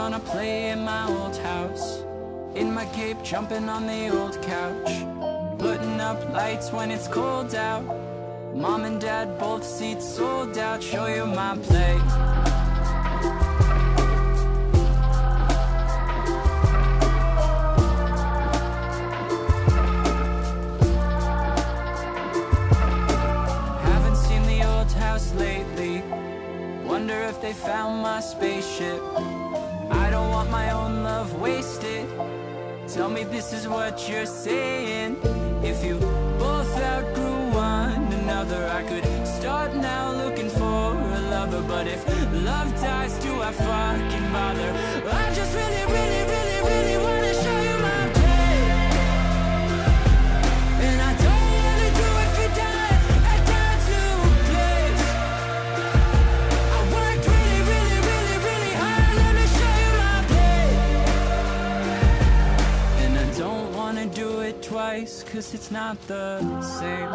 I put on a play in my old house. In my cape, jumping on the old couch. Putting up lights when it's cold out. Mom and dad, both seats sold out. Show you my play. Haven't seen the old house lately. Wonder if they found my spaceship. I don't want my own love wasted. Tell me this is what you're saying. If you both outgrew one another, I could start now looking for a lover. But if love dies, do I fucking bother? I just really, twice, cause it's not the same.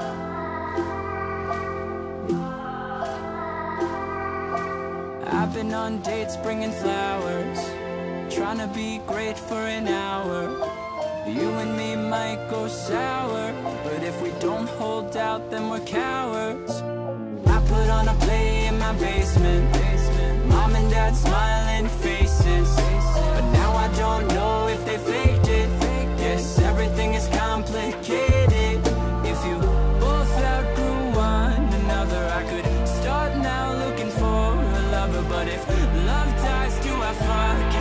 I've been on dates bringing flowers, trying to be great for an hour. You and me might go sour, but if we don't hold out, then we're cowards. I put on a play in my basement. Mom and dad smiling faces. Love dies, do I fucking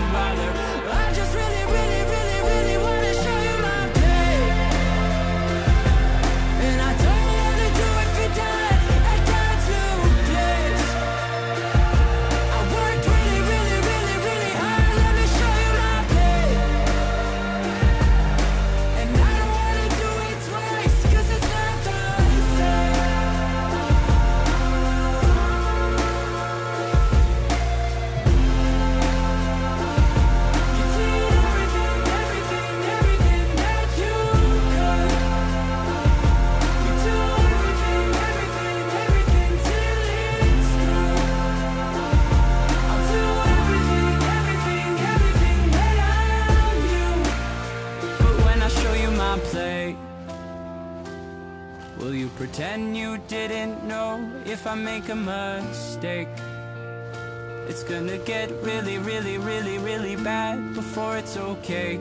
will you pretend you didn't know if I make a mistake? It's gonna get really, really, really, really bad before it's okay.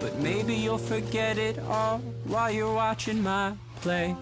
But maybe you'll forget it all while you're watching my play.